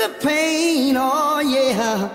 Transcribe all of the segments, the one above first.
the pain, oh yeah.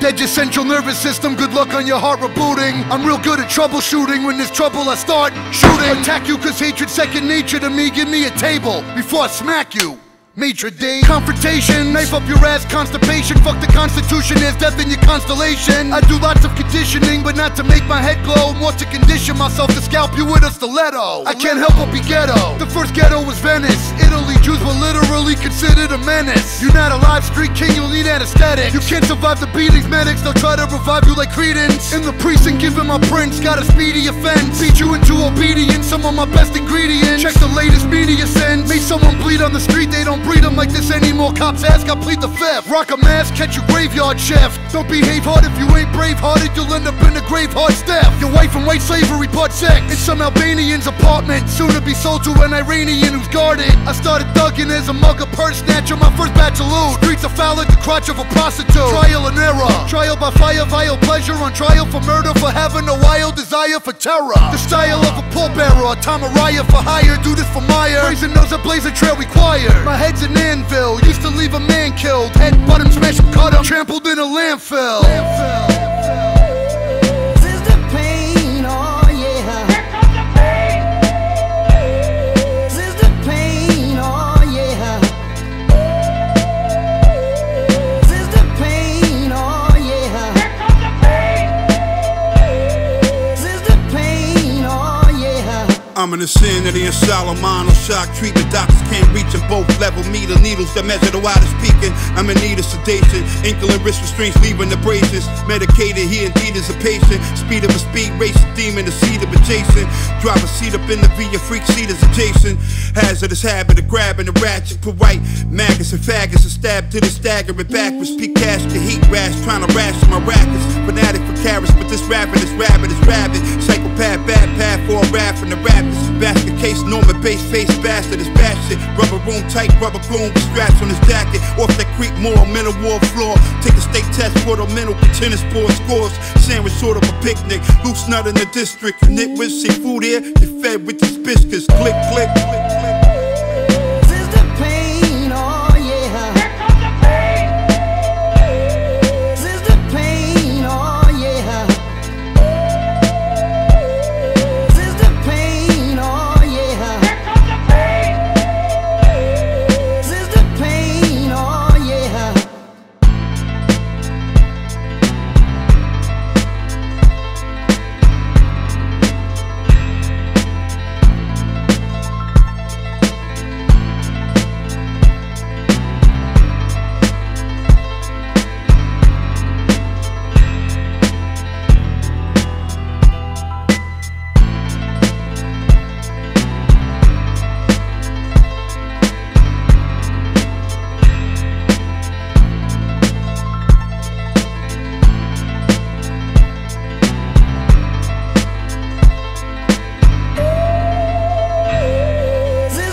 Dead your central nervous system, good luck on your heart rebooting. I'm real good at troubleshooting. When there's trouble, I start shooting. Attack you cause hatred's second nature to me. Give me a table before I smack you. Maitre D. Confrontation, knife up your ass, constipation. Fuck the constitution, there's death in your constellation. I do lots of conditioning, but not to make my head glow. More to condition myself to scalp you with a stiletto. I can't help but be ghetto. The first ghetto was Venice. Italy, Jews were literally considered a menace. You're not a live street king, you'll need anesthetic. You can't survive the beatings, medics, they'll try to revive you like credence. In the precinct, giving my prince, got a speedy offense. Beat you into obedience, some of my best ingredients. Check the latest media sense. Made someone bleed on the street, they don't breed them like this anymore. Cops ask, I plead the fifth. Rock a mask, catch you graveyard chef. Don't behave hard if you ain't brave hearted, you'll end up in a grave hard step. Your wife from white slavery, part sex. In some Albanian's apartment, soon to be sold to an Iranian who's guarded. I started thugging as a mugger, purse snatcher, my first batch of loot. Streets are foul like the crotch of a prostitute. Trial and error. Trial by fire, vile pleasure. On trial for murder, for having a wild desire for terror. The style of a pallbearer, a Tamaraya for hire. Do this for Meyer. Brazen nose, a blazer trail required. My head's an anvil, used to leave a man killed. Head, butt him, smash him, cut him. Trampled in a landfill. This I'm an insanity in Solomon on shock treatment. Doctors can't reach in both level meter needles that measure the widest peaking. I'm in need of sedation. Insulin wrist restraints leaving the braces. Medicated, he indeed is a patient. Speed of a speed race, demon, the seat of adjacent. Drive a seat up in the V, your freak seat is adjacent. Hazardous habit of grabbing the ratchet. Put white maggots and faggots and stab to the staggering backwards. Peak cash to heat rash, trying to ration my rackets. Fanatic for carrots, but this rabbit is rabbit is rabid. Psychopath, bad path for a rap from the rapids. Basket case, Norman Bates face bastard is bad shit. Rubber room tight, rubber groom with straps on his jacket. Off that creek moral mental war floor. Take a state test for the mental tennis board scores. Sandwich sort of a picnic. Loose nut in the district. Nick with seafood here. You fed with these biscuits. Click, click, click.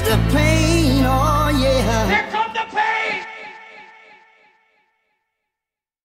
the pain.